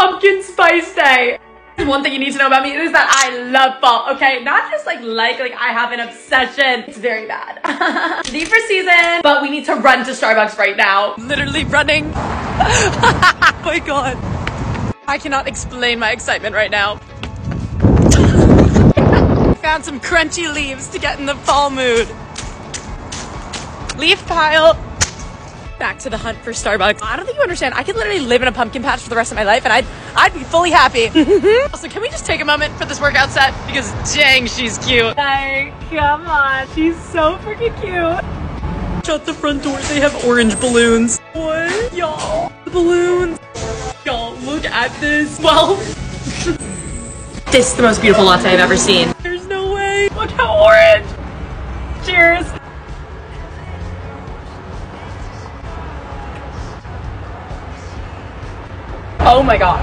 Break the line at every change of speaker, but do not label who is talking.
pumpkin spice day. One thing you need to know about me is that I love fall, okay? Not just like like, like I have an obsession. It's very bad. Leave for season, but we need to run to Starbucks right now. Literally running. oh my god. I cannot explain my excitement right now. Found some crunchy leaves to get in the fall mood. Leaf pile back to the hunt for Starbucks. I don't think you understand. I could literally live in a pumpkin patch for the rest of my life and I'd I'd be fully happy. also, can we just take a moment for this workout set? Because dang, she's cute. Like, come on. She's so freaking cute. Shut the front door. They have orange balloons. What? Y'all. The balloons. Y'all, look at this. Well, this is the most beautiful latte I've ever seen. There's no way. Look how orange. Cheers. Oh my god.